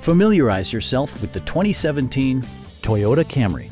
Familiarize yourself with the 2017 Toyota Camry.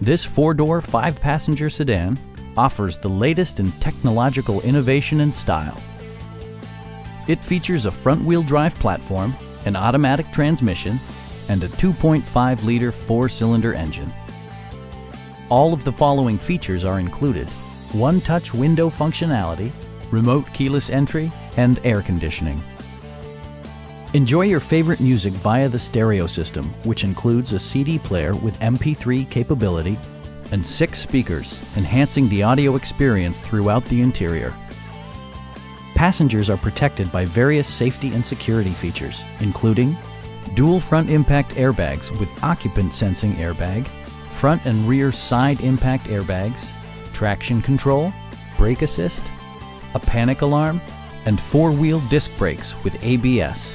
This four-door, five-passenger sedan offers the latest in technological innovation and style. It features a front-wheel drive platform, an automatic transmission, and a 2.5-liter four-cylinder engine. All of the following features are included. One-touch window functionality, remote keyless entry, and air conditioning. Enjoy your favorite music via the stereo system, which includes a CD player with MP3 capability and six speakers, enhancing the audio experience throughout the interior. Passengers are protected by various safety and security features, including dual front impact airbags with occupant sensing airbag, front and rear side impact airbags, traction control, brake assist, a panic alarm, and four-wheel disc brakes with ABS.